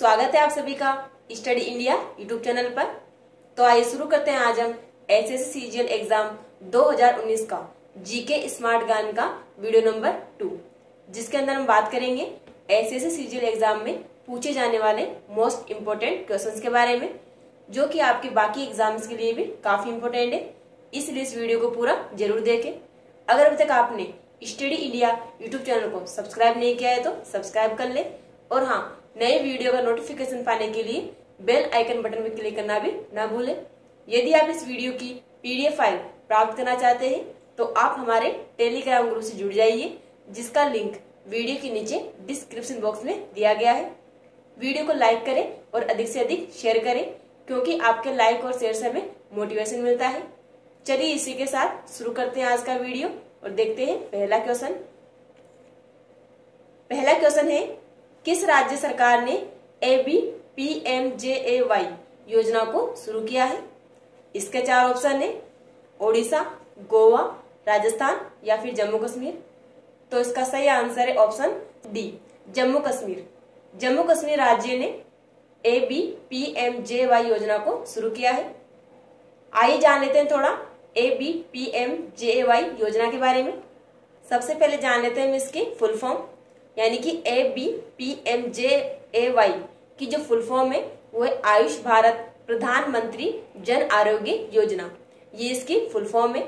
स्वागत है आप सभी का स्टडी इंडिया यूट्यूब चैनल पर। तो आइए शुरू करते हैं आज हम एस एस सीजीएल एग्ज़ाम 2019 का, जीके स्मार्ट गान का वीडियो नंबर टू, जिसके अंदर हम बात करेंगे एस एस सीजीएल एग्ज़ाम में पूछे जाने वाले मोस्ट इम्पोर्टेंट क्वेश्चंस के बारे में, जो कि आपके बाकी एग्ज़ाम्स के लिए भी काफ़ी इम्पोर्टेंट है। इसलिए इस वीडियो को पूरा ज़रूर देखें। अगर अभी तक आपने स्टडी इंडिया यूट्यूब चैनल को सब्सक्राइब नहीं किया है तो सब्सक्राइब कर ले। और हाँ नए वीडियो का नोटिफिकेशन पाने के लिए बेल आइकन बटन पर क्लिक करना भी ना भूलें। यदि आप इस वीडियो की पीडीएफ फ़ाइल प्राप्त करना चाहते हैं तो आप हमारे टेलीग्राम ग्रुप से जुड़ जाइए, जिसका लिंक वीडियो के नीचे डिस्क्रिप्शन बॉक्स में दिया गया है। वीडियो को लाइक करें और अधिक से अधिक शेयर करें, क्योंकि आपके लाइक और शेयर से हमें मोटिवेशन मिलता है। चलिए इसी के साथ शुरू करते हैं आज का वीडियो और देखते हैं पहला क्वेश्चन पहला क्वेश्चन है किस राज्य सरकार ने A B, P, M, J, A, Y योजना को शुरू किया है? इसके चार ऑप्शन है, ओडिशा, गोवा, राजस्थान या फिर जम्मू कश्मीर। तो इसका सही आंसर है ऑप्शन डी, जम्मू कश्मीर। जम्मू कश्मीर राज्य ने A B, P, M, J, Y योजना को शुरू किया है। आइए जान लेते हैं थोड़ा A B, P, M, J Y योजना के बारे में। सबसे पहले जान लेते हैं इसकी फुल फॉर्म। यानी कि A B P M J A Y की जो फुल फॉर्म है, वो है आयुष भारत प्रधानमंत्री जन आरोग्य योजना। ये इसकी फुल फॉर्म है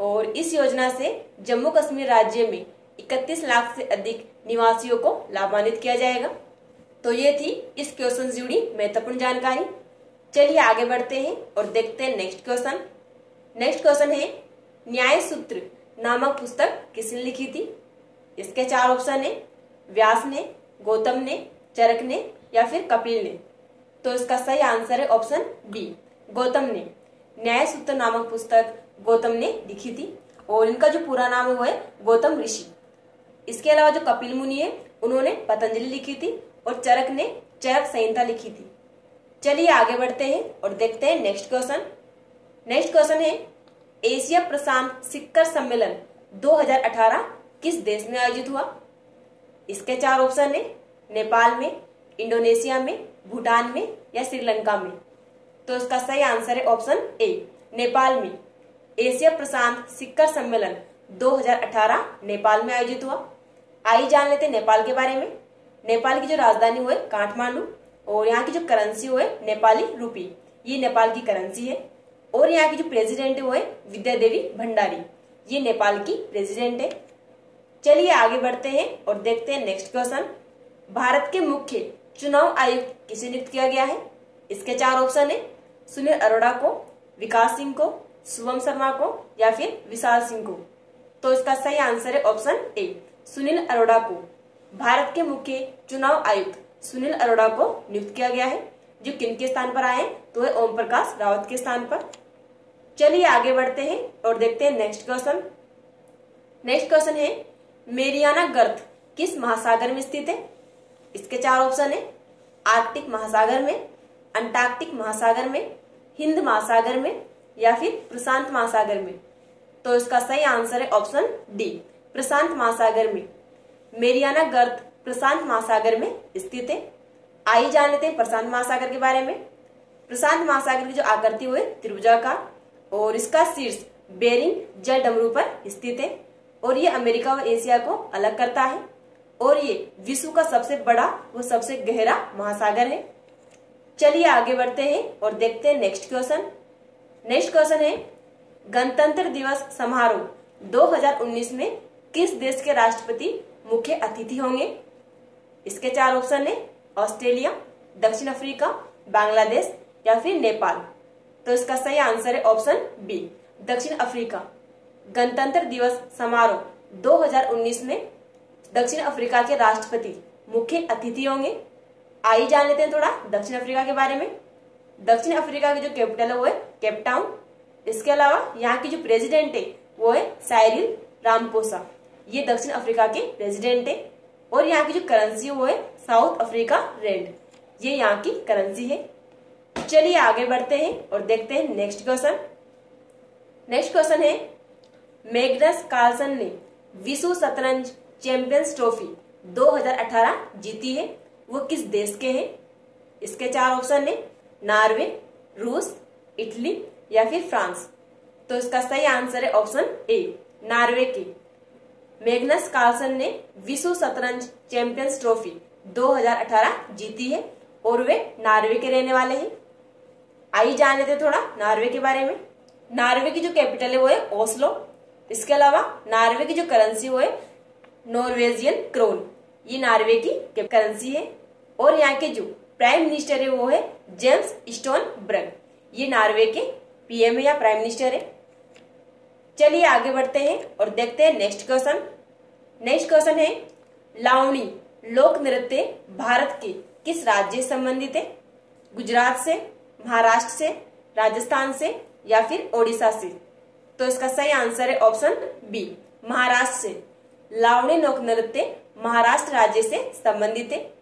और इस योजना से जम्मू कश्मीर राज्य में 31 लाख से अधिक निवासियों को लाभान्वित किया जाएगा। तो ये थी इस क्वेश्चन से जुड़ी महत्वपूर्ण जानकारी। चलिए आगे बढ़ते हैं और देखते हैं नेक्स्ट क्वेश्चन नेक्स्ट क्वेश्चन है न्याय सूत्र नामक पुस्तक किसने लिखी थी? इसके चार ऑप्शन है। व्यास ने, गौतम ने, चरक ने या फिर कपिल ने? तो इसका सही आंसर है ऑप्शन बी गौतम ने। न्याय सूत्र नामक पुस्तक गौतम ने लिखी थी और इनका जो पूरा नाम है वो है गौतम ऋषि। इसके अलावा जो कपिल मुनि है, उन्होंने पतंजलि लिखी थी और चरक ने चरक संहिता लिखी थी। चलिए आगे बढ़ते हैं और देखते हैं नेक्स्ट क्वेश्चन नेक्स्ट क्वेश्चन है, एशिया प्रशांत शिखर सम्मेलन 2018 किस देश में आयोजित हुआ? इसके चार ऑप्शन है, नेपाल में, इंडोनेशिया में, भूटान में या श्रीलंका में। तो इसका सही आंसर है ऑप्शन ए नेपाल में। एशिया प्रशांत शिखर सम्मेलन 2018 नेपाल में आयोजित हुआ। आइए जान लेते नेपाल के बारे में। नेपाल की जो राजधानी हुए काठमांडू और यहाँ की जो करेंसी हुए नेपाली रूपी ये नेपाल की करेंसी है। और यहाँ की जो प्रेसिडेंट हुए विद्या देवी भंडारी, ये नेपाल की प्रेसिडेंट है। चलिए आगे बढ़ते हैं और देखते हैं नेक्स्ट क्वेश्चन भारत के मुख्य चुनाव आयुक्त किसे नियुक्त किया गया है? इसके चार ऑप्शन है. सुनील अरोड़ा को, विकास सिंह को, शुभम शर्मा को या फिर विशाल सिंह को? तो इसका सही आंसर है ऑप्शन ए सुनील अरोड़ा को. भारत के मुख्य चुनाव आयुक्त सुनील अरोड़ा को नियुक्त किया गया है। जो किन के स्थान पर आए तो है ओम प्रकाश रावत के स्थान पर। चलिए आगे बढ़ते हैं और देखते हैं नेक्स्ट क्वेश्चन नेक्स्ट क्वेश्चन है मेरियाना गर्थ किस महासागर में स्थित है? इसके चार ऑप्शन है, आर्कटिक महासागर में, अंटार्कटिक महासागर में, हिंद महासागर में या फिर प्रशांत महासागर में। तो इसका सही आंसर है ऑप्शन डी, प्रशांत महासागर में। मेरियाना गर्थ प्रशांत महासागर में स्थित है। आइए जान लेते हैं प्रशांत महासागर के बारे में। प्रशांत महासागर की जो आकृति हुई त्रिभुजा का और इसका शीर्ष, बेरिंग जल डमरू पर स्थित है। और ये अमेरिका और एशिया को अलग करता है। और ये विश्व का सबसे बड़ा व सबसे गहरा महासागर है। चलिए आगे बढ़ते हैं और देखते हैं नेक्स्ट क्वेश्चन। नेक्स्ट क्वेश्चन है, गणतंत्र दिवस समारोह 2019 में किस देश के राष्ट्रपति मुख्य अतिथि होंगे? इसके चार ऑप्शन है, ऑस्ट्रेलिया, दक्षिण अफ्रीका, बांग्लादेश या फिर नेपाल। तो इसका सही आंसर है ऑप्शन बी, दक्षिण अफ्रीका। गणतंत्र दिवस समारोह 2019 में दक्षिण अफ्रीका के राष्ट्रपति मुख्य अतिथि होंगे। आइए जान लेते हैं थोड़ा दक्षिण अफ्रीका के बारे में। दक्षिण अफ्रीका की जो कैपिटल है वो है केपटाउन इसके अलावा यहाँ की जो प्रेसिडेंट है वो है साइरिल रामपोसा। ये दक्षिण अफ्रीका के प्रेसिडेंट है और यहाँ की जो करेंसी वो है साउथ अफ्रीका रेंड ये यहाँ की करेंसी है। चलिए आगे बढ़ते हैं और देखते हैं नेक्स्ट क्वेश्चन नेक्स्ट क्वेश्चन है मेगनस कार्लसन ने विश्व शतरंज चैंपियंस ट्रॉफी 2018 जीती है। वो किस देश के हैं? इसके चार ऑप्शन है, नॉर्वे, रूस, इटली या फिर फ्रांस। तो इसका सही आंसर है ऑप्शन ए, नॉर्वे के। मैग्नस कार्लसन ने विश्व शतरंज चैंपियंस ट्रॉफी 2018 जीती है और वे नॉर्वे के रहने वाले हैं। आइए जान लेते थोड़ा नॉर्वे के बारे में। नॉर्वे की जो कैपिटल है वो है ओस्लो। इसके अलावा नॉर्वे की जो करेंसी वो है नॉर्वेजियन क्रोन ये नॉर्वे की करेंसी है और यहाँ के जो प्राइम मिनिस्टर है वो है जेम्स स्टोन ब्रग ये नॉर्वे के पीएम या प्राइम मिनिस्टर है। चलिए आगे बढ़ते हैं और देखते हैं नेक्स्ट क्वेश्चन नेक्स्ट क्वेश्चन है, लावणी लोक नृत्य भारत के किस राज्य से संबंधित है? गुजरात से, महाराष्ट्र से, राजस्थान से या फिर ओडिशा से? तो इसका सही आंसर है ऑप्शन बी, महाराष्ट्र से। लावणी लोक नृत्य महाराष्ट्र राज्य से संबंधित है।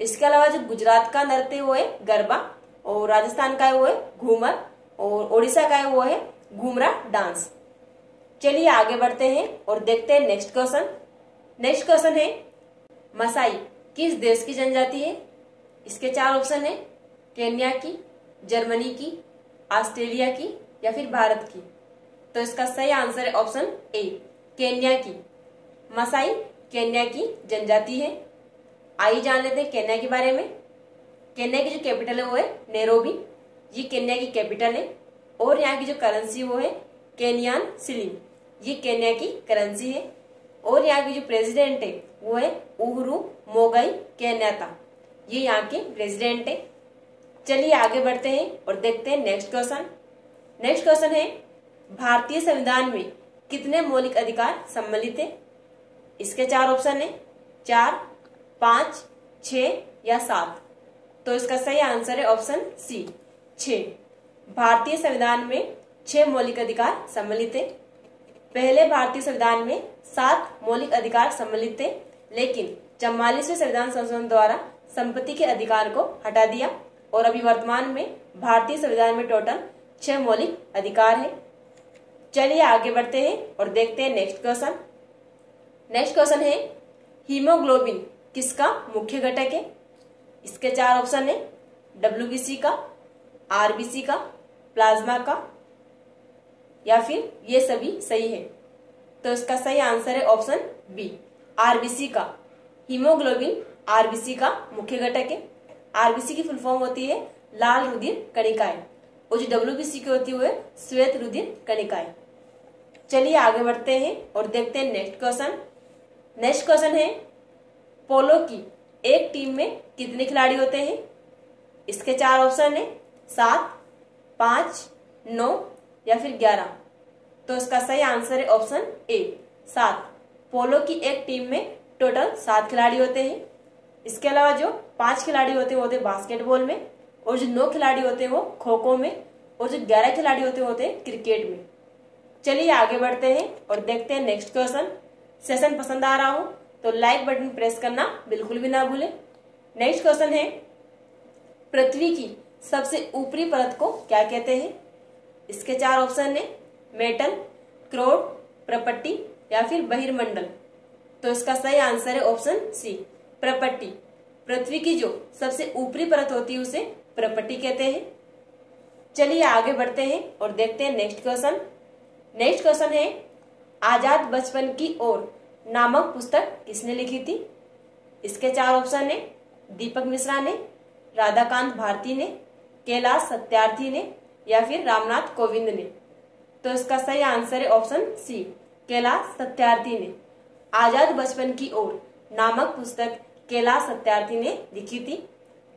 इसके अलावा जो गुजरात का नृत्य वो है गरबा, और राजस्थान का है, वो है घूमर, और ओडिशा का है, वो है घूमरा डांस। चलिए आगे बढ़ते हैं और देखते हैं नेक्स्ट क्वेश्चन। नेक्स्ट क्वेश्चन है, मसाई किस देश की जनजाति है? इसके चार ऑप्शन है, केन्या की, जर्मनी की, ऑस्ट्रेलिया की, या फिर भारत की। तो इसका सही आंसर है ऑप्शन ए, केन्या की। मसाई, केन्या की जनजाति है। आइए जान लेते हैं केन्या के बारे में। केन्या की जो कैपिटल है, वो है नेरोबी। ये केन्या की कैपिटल है और यहाँ की जो करेंसी वो है, केनियान सिलिंग ये केन्या की करेंसी है और यहाँ की जो प्रेसिडेंट है, वो है उहरू मोगई केन्याता। ये यहाँ के प्रेसिडेंट है। चलिए आगे बढ़ते हैं और देखते हैं नेक्स्ट क्वेश्चन नेक्स्ट क्वेश्चन है भारतीय संविधान में कितने मौलिक अधिकार सम्मिलित है? इसके चार ऑप्शन है। चार, पाँच छ या सात। तो इसका सही आंसर है ऑप्शन सी छ भारतीय संविधान में छह मौलिक अधिकार सम्मिलित है। पहले भारतीय संविधान में सात मौलिक अधिकार सम्मिलित थे लेकिन चौवालीसवें संविधान संशोधन द्वारा संपत्ति के अधिकार को हटा दिया और अभी वर्तमान में भारतीय संविधान में टोटल छह मौलिक अधिकार है। चलिए आगे बढ़ते हैं और देखते हैं नेक्स्ट क्वेश्चन नेक्स्ट क्वेश्चन है हीमोग्लोबिन किसका मुख्य घटक है? इसके चार ऑप्शन है डब्ल्यूबीसी का आरबीसी का प्लाज्मा का, या फिर ये सभी सही है। तो इसका सही आंसर है ऑप्शन बी आरबीसी का। हीमोग्लोबिन आरबीसी का मुख्य घटक है। आरबीसी की फुल फॉर्म होती है, लाल रुधिर कणिकाएँ। और जो डब्ल्यूबीसी की होती है श्वेत रुधिर कणिकाएँ। चलिए आगे बढ़ते हैं और देखते हैं नेक्स्ट क्वेश्चन नेक्स्ट क्वेश्चन है, पोलो की एक टीम में कितने खिलाड़ी होते हैं? इसके चार ऑप्शन है, सात, पाँच, नौ या फिर ग्यारह। तो इसका सही आंसर है ऑप्शन ए सात। पोलो की एक टीम में टोटल सात खिलाड़ी होते हैं। इसके अलावा जो पाँच खिलाड़ी होते हैं, वो होते बास्केटबॉल में। और जो नौ खिलाड़ी होते हैं वो खो खो में, और जो ग्यारह खिलाड़ी होते होते हैं क्रिकेट में। चलिए आगे बढ़ते हैं और देखते हैं नेक्स्ट क्वेश्चन सेशन पसंद आ रहा हो तो लाइक बटन प्रेस करना बिल्कुल भी ना भूले। नेक्स्ट क्वेश्चन है, पृथ्वी की सबसे ऊपरी परत को क्या कहते हैं? इसके चार ऑप्शन है, मेटल, क्रोड, प्रपट्टी या फिर बहिर्मंडल। तो इसका सही आंसर है ऑप्शन सी प्रपट्टी। पृथ्वी की जो सबसे ऊपरी परत होती है उसे प्रपट्टी कहते हैं। चलिए आगे बढ़ते हैं और देखते हैं नेक्स्ट क्वेश्चन। नेक्स्ट क्वेश्चन है, आज़ाद बचपन की ओर नामक पुस्तक किसने लिखी थी? इसके चार ऑप्शन है, दीपक मिश्रा ने, राधाकांत भारती ने, कैलाश सत्यार्थी ने या फिर रामनाथ कोविंद ने। तो इसका सही आंसर है ऑप्शन सी, कैलाश सत्यार्थी ने। आज़ाद बचपन की ओर नामक पुस्तक कैलाश सत्यार्थी ने लिखी थी।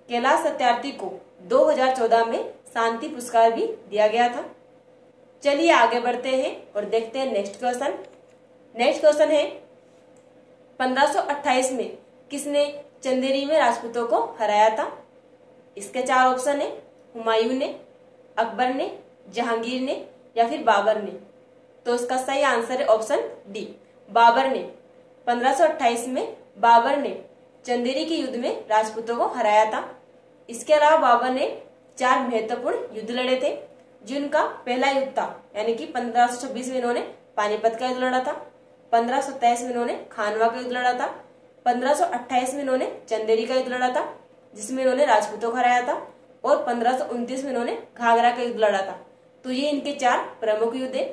कैलाश सत्यार्थी को 2014 में शांति पुरस्कार भी दिया गया था। चलिए आगे बढ़ते हैं और देखते हैं नेक्स्ट क्वेश्चन नेक्स्ट क्वेश्चन है 1528 में किसने चंदेरी में राजपूतों को हराया था? इसके चार ऑप्शन है, हुमायूं ने, अकबर ने, जहांगीर ने या फिर बाबर ने? तो इसका सही आंसर है ऑप्शन डी बाबर ने। 1528 में बाबर ने चंदेरी के युद्ध में राजपूतों को हराया था। इसके अलावा बाबर ने चार महत्वपूर्ण युद्ध लड़े थे, जिनका पहला युद्ध था, यानी कि 1526 में इन्होंने पानीपत का युद्ध लड़ा था, पंद्रह में इन्होंने खानवा का युद्ध लड़ा था 1528 में इन्होंने चंदेरी का युद्ध लड़ा था, जिसमें इन्होंने राजपूतों को हराया था, और पंद्रह में इन्होंने घाघरा का युद्ध लड़ा था। तो ये इनके चार प्रमुख युद्ध है।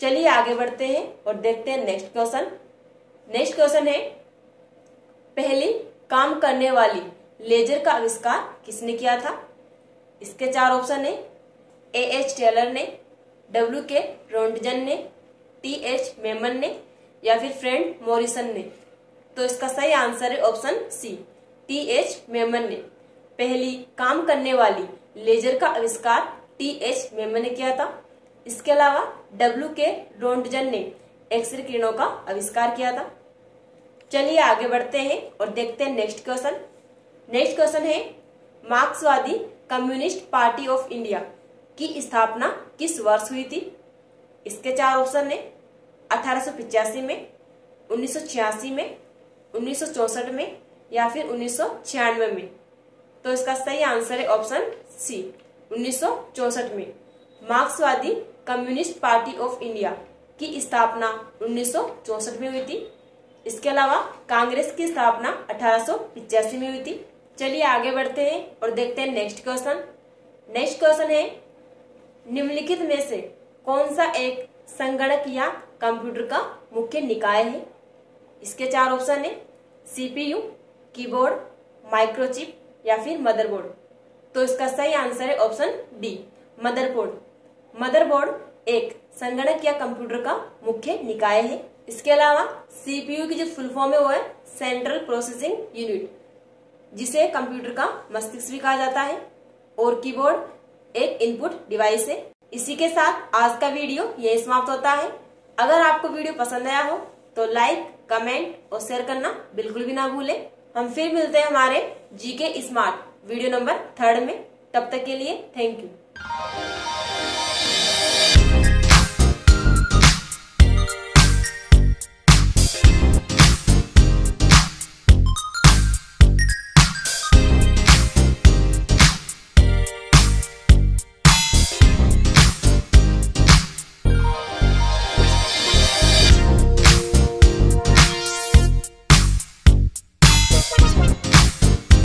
चलिए आगे बढ़ते हैं और देखते हैं नेक्स्ट क्वेश्चन। नेक्स्ट क्वेश्चन है, पहली काम करने वाली लेजर का आविष्कार किसने किया था? इसके चार ऑप्शन है। ए एच टेलर ने, डब्ल्यू के रोन्टजन ने, टी एच मेमन ने, या फिर फ्रेंड मोरिसन ने। तो इसका सही आंसर है option C, T H Maiman ने। पहली, काम करने वाली लेजर का आविष्कार टी एच मेमन ने किया था। इसके अलावा, डब्ल्यू के रोन्टजन ने एक्सरे किरणों का आविष्कार किया था। चलिए आगे बढ़ते हैं और देखते हैं नेक्स्ट क्वेश्चन। नेक्स्ट क्वेश्चन है, मार्क्सवादी कम्युनिस्ट पार्टी ऑफ़ इंडिया की स्थापना किस वर्ष हुई थी? इसके चार ऑप्शन है, अठारह में, उन्नीस सौ छियासी में, उन्नीस में या फिर उन्नीस सौ छियानवे में। तो इसका सही आंसर है ऑप्शन सी, उन्नीस में। मार्क्सवादी कम्युनिस्ट पार्टी ऑफ़ इंडिया की स्थापना उन्नीस में हुई थी। इसके अलावा कांग्रेस की स्थापना अठारह में हुई थी। चलिए आगे बढ़ते हैं और देखते हैं नेक्स्ट क्वेश्चन नेक्स्ट क्वेश्चन है, निम्नलिखित में से कौन सा एक संगणक या कंप्यूटर का मुख्य निकाय है? इसके चार ऑप्शन है सीपीयू कीबोर्ड माइक्रोचिप या फिर मदरबोर्ड तो इसका सही आंसर है ऑप्शन डी मदरबोर्ड मदरबोर्ड एक संगणक या कंप्यूटर का मुख्य निकाय है। इसके अलावा सीपीयू की जो फुल फॉर्म है, वो है सेंट्रल प्रोसेसिंग यूनिट जिसे कंप्यूटर का मस्तिष्क भी कहा जाता है और कीबोर्ड एक इनपुट डिवाइस है। इसी के साथ आज का वीडियो यही समाप्त होता है। अगर आपको वीडियो पसंद आया हो तो लाइक कमेंट और शेयर करना बिल्कुल भी ना भूले। हम फिर मिलते हैं हमारे GK smart video number third में। तब तक के लिए थैंक यू